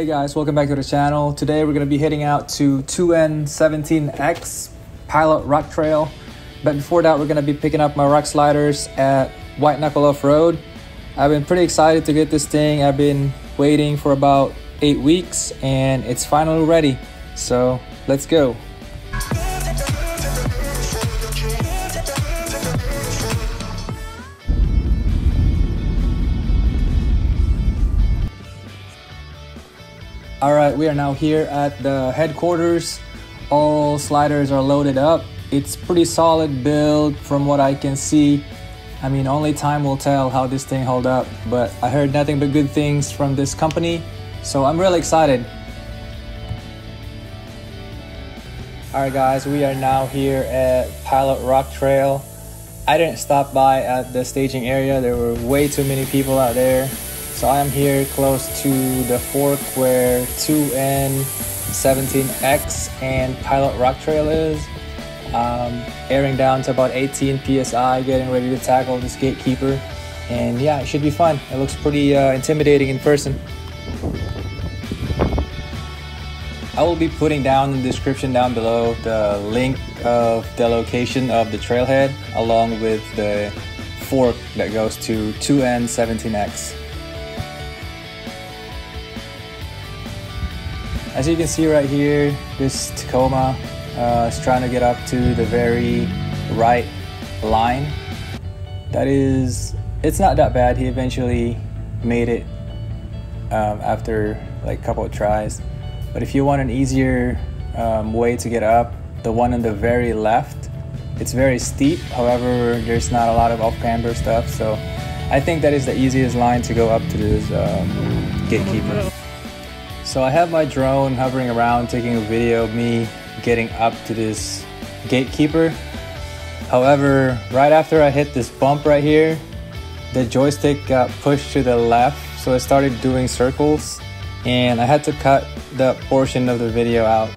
Hey guys, welcome back to the channel. Today we're going to be heading out to 2N17X Pilot Rock Trail. But before that, we're going to be picking up my rock sliders at White Knuckle Off Road. I've been pretty excited to get this thing. I've been waiting for about eight weeks and it's finally ready. So let's go. All right, we are now here at the headquarters. All sliders are loaded up. It's pretty solid build from what I can see. I mean, only time will tell how this thing hold up, but I heard nothing but good things from this company, so I'm really excited. All right, guys, we are now here at Pilot Rock Trail. I didn't stop by at the staging area. There were way too many people out there. So I am here close to the fork where 2N17X and Pilot Rock Trail is. Um, airing down to about 18 psi, getting ready to tackle this gatekeeper. And yeah, it should be fun. It looks pretty uh, intimidating in person. I will be putting down in the description down below the link of the location of the trailhead along with the fork that goes to 2N17X. As you can see right here, this Tacoma uh, is trying to get up to the very right line. That is, it's not that bad. He eventually made it um, after like a couple of tries. But if you want an easier um, way to get up, the one on the very left, it's very steep. However, there's not a lot of off-camber stuff. So I think that is the easiest line to go up to this um, gatekeeper. So I have my drone hovering around taking a video of me getting up to this gatekeeper. However, right after I hit this bump right here, the joystick got pushed to the left, so it started doing circles, and I had to cut the portion of the video out.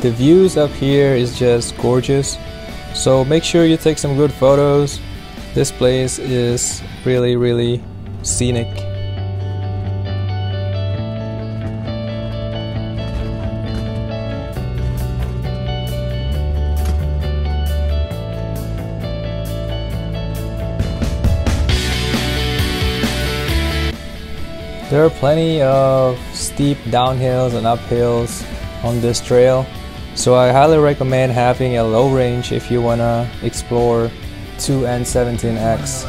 The views up here is just gorgeous. So make sure you take some good photos. This place is really, really scenic. There are plenty of steep downhills and uphills on this trail so I highly recommend having a low range if you wanna explore 2N17X.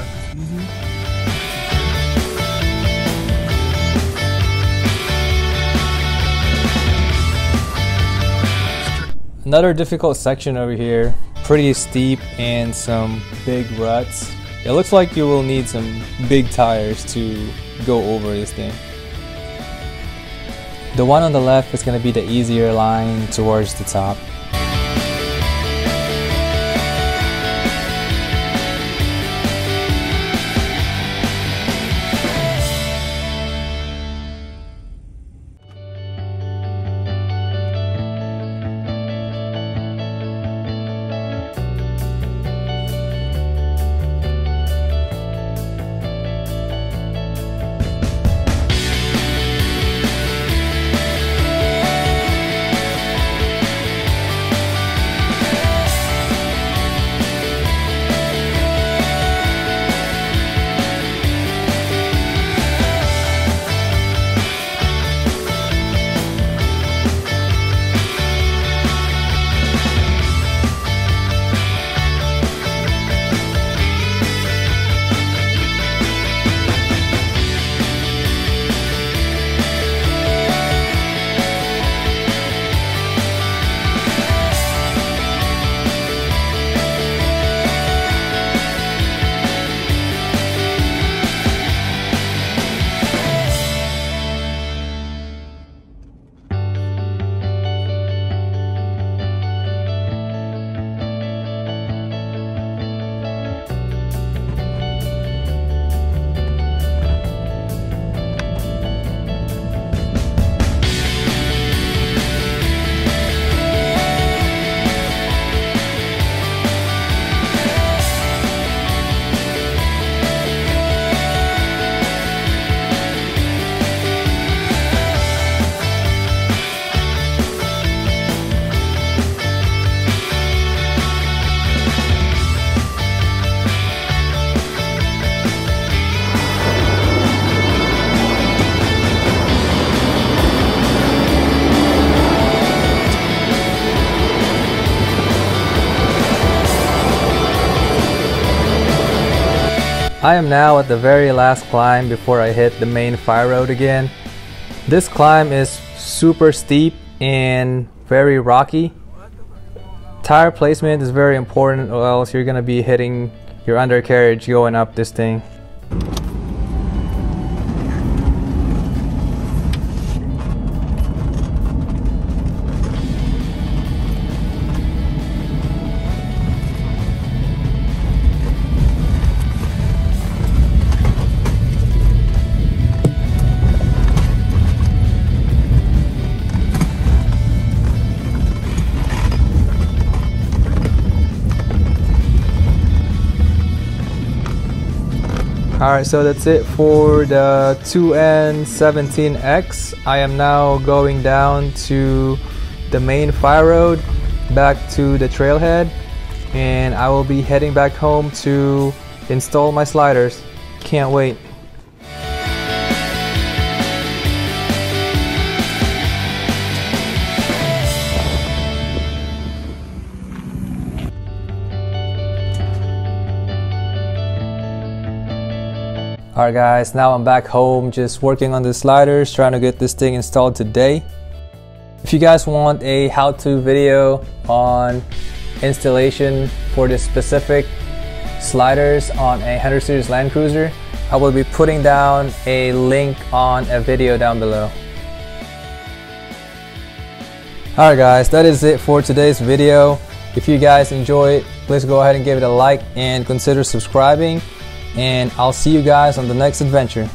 Another difficult section over here, pretty steep and some big ruts. It looks like you will need some big tires to go over this thing. The one on the left is going to be the easier line towards the top. I am now at the very last climb before I hit the main fire road again. This climb is super steep and very rocky. Tire placement is very important or else you're gonna be hitting your undercarriage going up this thing. Alright, so that's it for the 2N17X. I am now going down to the main fire road, back to the trailhead, and I will be heading back home to install my sliders. Can't wait. Alright guys, now I'm back home just working on the sliders, trying to get this thing installed today. If you guys want a how-to video on installation for the specific sliders on a 100 series Land Cruiser, I will be putting down a link on a video down below. Alright guys, that is it for today's video. If you guys enjoy it, please go ahead and give it a like and consider subscribing and I'll see you guys on the next adventure.